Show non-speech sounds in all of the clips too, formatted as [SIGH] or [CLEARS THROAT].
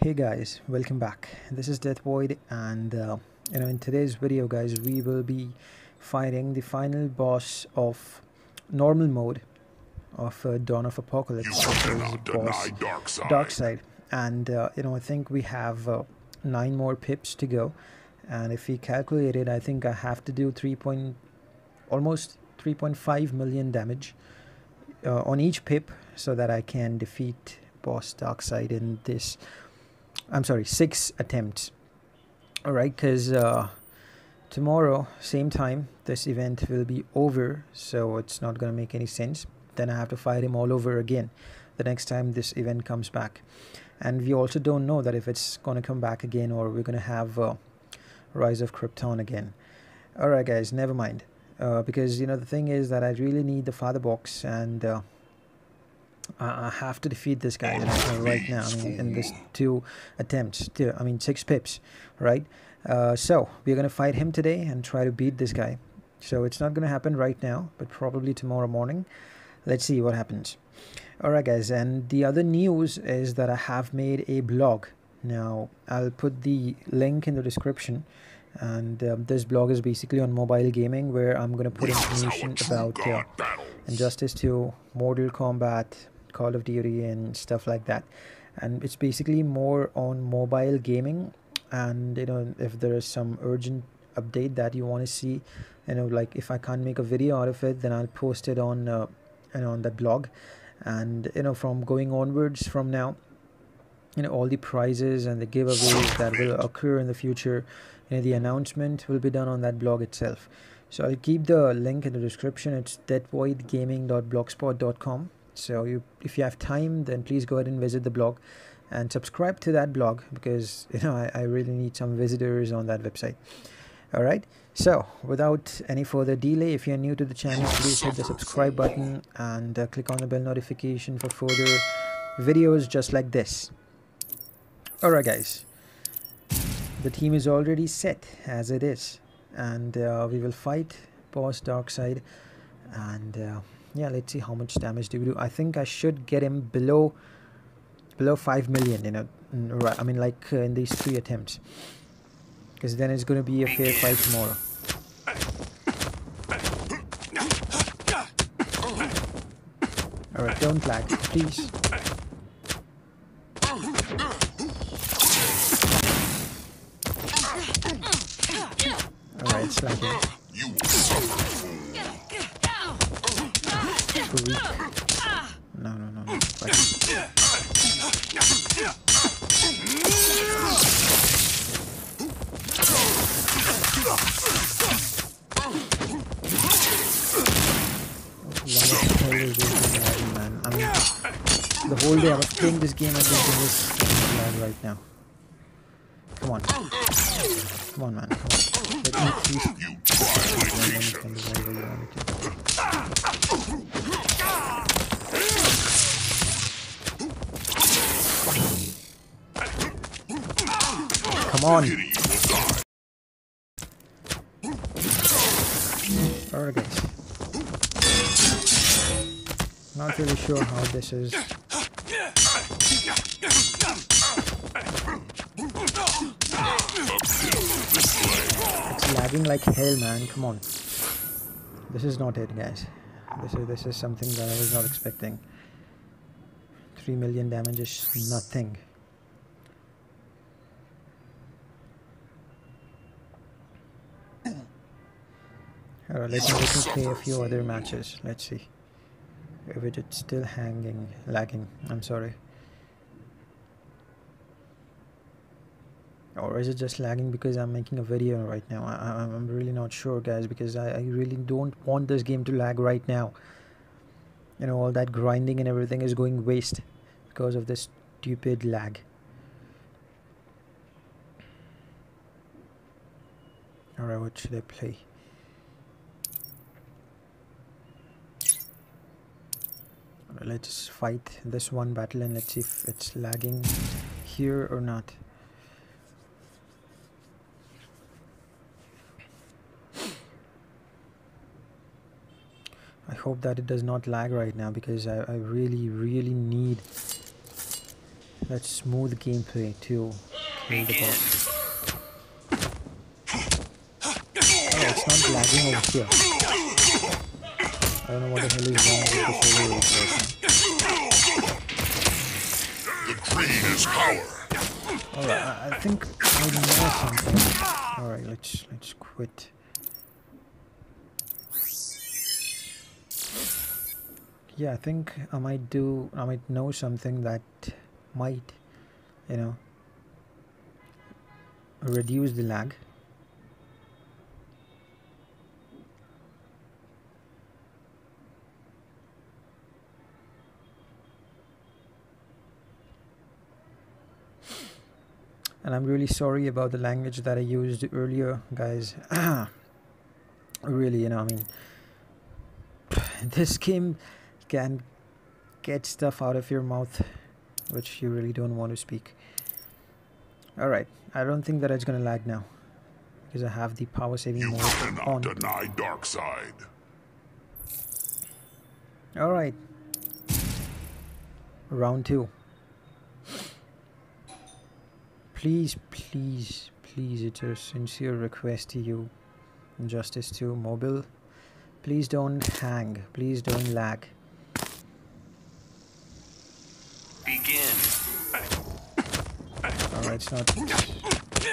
hey guys welcome back. This is death void and uh, you know in today's video guys we will be fighting the final boss of normal mode of uh, dawn of apocalypse which is boss Darkseid and uh, you know i think we have uh, nine more pips to go. And if we calculate it i think i have to do 3 point almost 3.5 million damage uh, on each pip so that i can defeat boss Darkseid in this I'm sorry, six attempts. All right, because uh, tomorrow, same time, this event will be over, so it's not going to make any sense. Then I have to fight him all over again the next time this event comes back. And we also don't know that if it's going to come back again or we're going to have uh, Rise of Krypton again. All right, guys, never mind. Uh, because, you know, the thing is that I really need the father box and uh, I have to defeat this guy right now. I mean, in this two attempts, two, I mean, six pips, right? Uh, so we're gonna fight him today and try to beat this guy. So it's not gonna happen right now, but probably tomorrow morning. Let's see what happens. Alright guys, and the other news is that I have made a blog. Now, I'll put the link in the description and um, this blog is basically on mobile gaming where I'm going to put information about uh, Injustice 2, Mortal Kombat, Call of Duty and stuff like that. And it's basically more on mobile gaming. And you know if there is some urgent update that you want to see you know like if I can't make a video out of it then I'll post it on uh, you know on that blog. And you know from going onwards from now you know all the prizes and the giveaways that will occur in the future you know the announcement will be done on that blog itself. So i'll keep the link in the description. It's deathvoidgaming.blogspot.com so you if you have time then please go ahead and visit the blog and subscribe to that blog because [LAUGHS] you know I, I really need some visitors on that website. All right? So without any further delay if you're new to the channel please hit the subscribe button and uh, click on the bell notification for further videos just like this. All right guys. The team is already set as it is and uh, we will fight boss Darkseid and uh, yeah let's see how much damage do we do. I think i should get him below below 5 million you know right i mean like uh, in these three attempts. Because then it's going to be a fair fight tomorrow. All right don't lag please. All right it's lagging whole day I was playing this game and this is lag right now. Come on. Come on, man. Come on. Let me please. Come on. Alright guys. Not really sure how this is. It's lagging like hell man, come on. This is not it guys. This is this is something that I was not expecting. 3 million damage is nothing. Alright, let me, let me play a few other matches. Let's see. If it's still hanging, lagging. I'm sorry. Or is it just lagging because I'm making a video right now? I, am really not sure, guys, because I, I really don't want this game to lag right now. You know, all that grinding and everything is going waste because of this stupid lag. Alright, what should I play? Let's fight this one battle and let's see if it's lagging here or not I hope that it does not lag right now because I, I really really need let's smooth gameplay to kill the boss. Oh, it's not lagging over here. I don't know what the hell is wrong with right now. The green is power. Alright, I, I think I know something. Alright, let's let's quit. yeah, I think I might do, I might know something that might, you know, reduce the lag. And I'm really sorry about the language that I used earlier, guys. [CLEARS THROAT] really, you know, I mean, [SIGHS] this game can get stuff out of your mouth which you really don't want to speak. Alright I don't think that it's gonna lag now because I have the power saving you mode cannot on. deny Darkseid. Alright round two please please please it's a sincere request to you Justice 2 mobile please don't hang please don't lag Begin. Alright, it's not.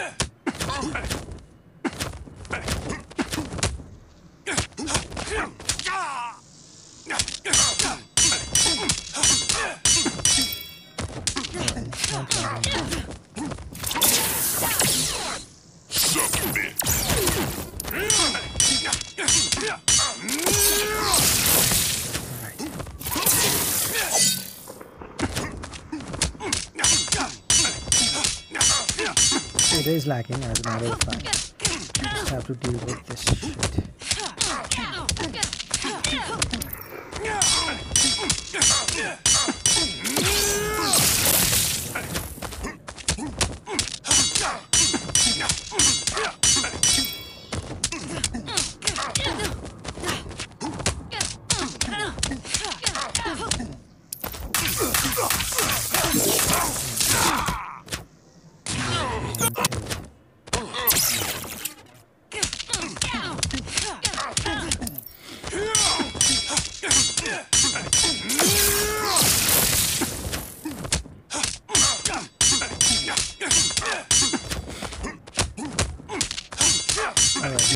It is lacking as a matter of fact. Just have to deal with this shit.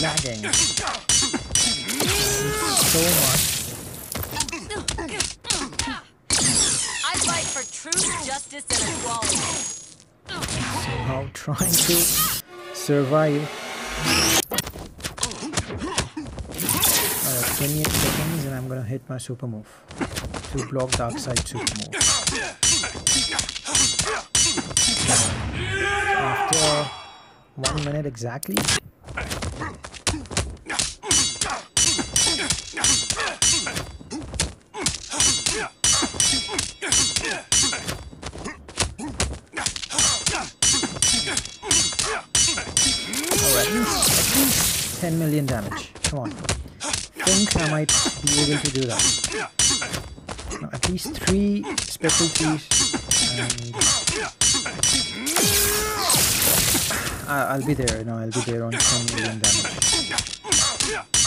Lagging so much. I fight for truth, justice, and equality. Somehow trying to survive. Alright, 28 seconds and I'm gonna hit my super move to block Darkseid super move. After one minute exactly, Alright, at least 10 million damage. Come on. think I might be able to do that. No, at least three specialties and I'll be there, no, I'll be there on 10 million damage.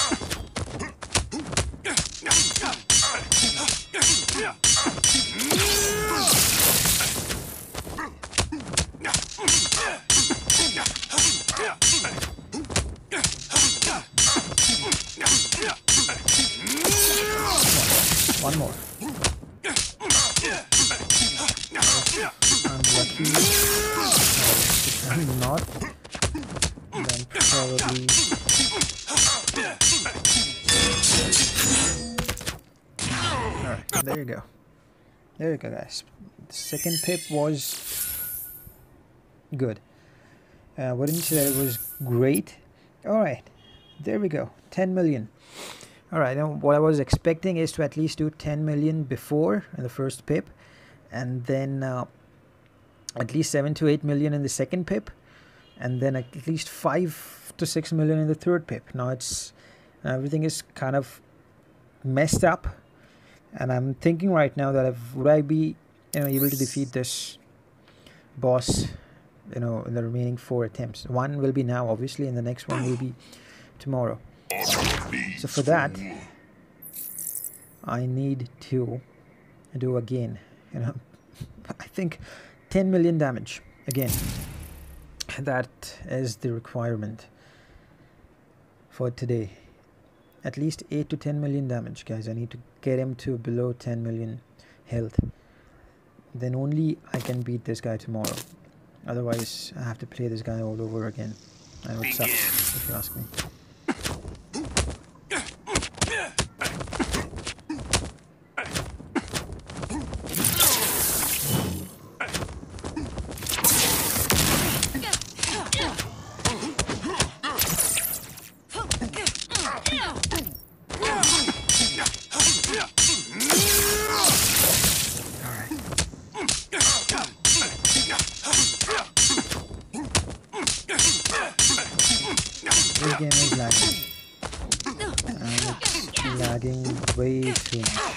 One more. I'm lucky. I'm not. Then probably. There you go. There you go, guys. The second pip was good. Uh, wouldn't say it was great. Alright, there we go. 10 million. Alright, now what I was expecting is to at least do 10 million before in the first pip and then uh, at least 7 to 8 million in the second pip and then at least 5 to 6 million in the third pip. Now it's everything is kind of messed up and I'm thinking right now that if, would I be you know able to defeat this boss you know in the remaining four attempts? One will be now obviously and the next one will be tomorrow. So for that I need to do again you know. [LAUGHS] I think 10 million damage again. That is the requirement for today at least 8 to 10 million damage guys. I need to get him to below 10 million health. Then only I can beat this guy tomorrow. Otherwise I have to play this guy all over again. And it sucks if you ask me This game is lagging. And it's lagging way too much.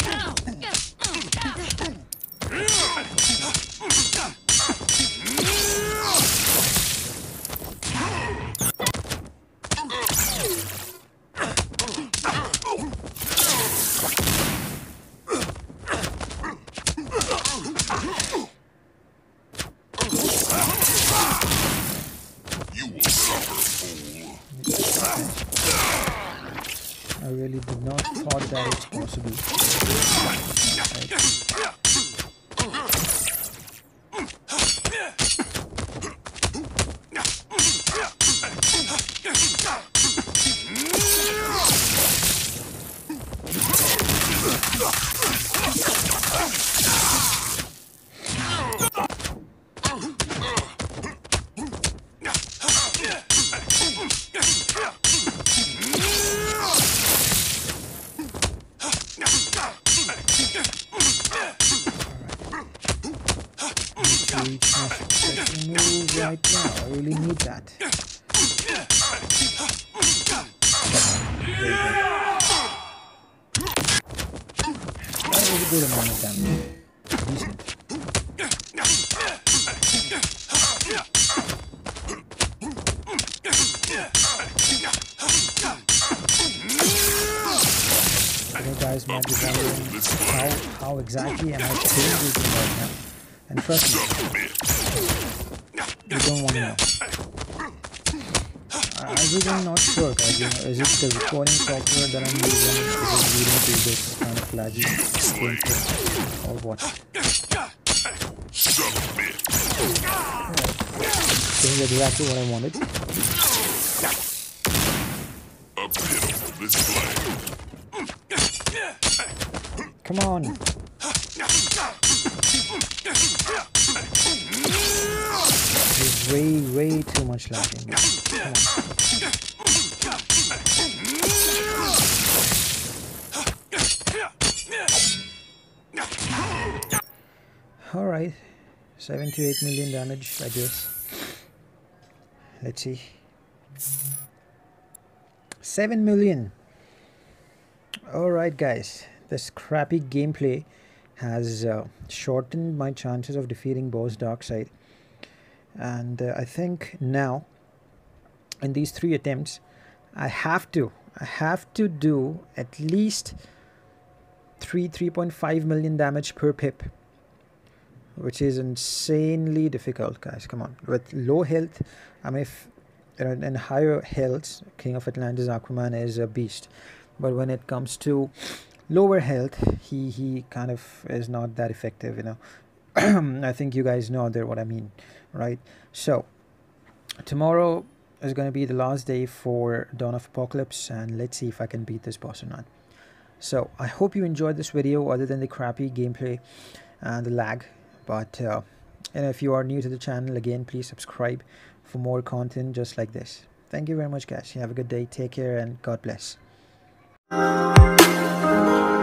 You will suffer, fool. I really did not thought that it's possible. Reach exactly am I thing right now? And trust me, you don't want to know. I, I really not sure, guys. You know, is it the recording software that I'm using is leading to this kind of laggy gameplay, or what? Submit. This is exactly what I wanted. Come on. There's way, way too much lagging. Alright. 7 to 8 million damage, I guess. Let's see. 7 million. Alright, guys. This crappy gameplay has uh, shortened my chances of defeating boss Darkseid. And uh, I think now, in these three attempts, I have to, I have to do at least 3, 3.5 million damage per pip. Which is insanely difficult, guys. Come on. With low health, I mean, if you know, in higher health, King of Atlantis Aquaman is a beast. But when it comes to lower health, he he kind of is not that effective. You know, [CLEARS THROAT] I think you guys know there what I mean, right? So tomorrow is going to be the last day for Dawn of Apocalypse, and let's see if I can beat this boss or not. So I hope you enjoyed this video, other than the crappy gameplay and the lag. But uh, and if you are new to the channel, again, please subscribe for more content just like this. Thank you very much, guys. You have a good day. Take care, and God bless. Música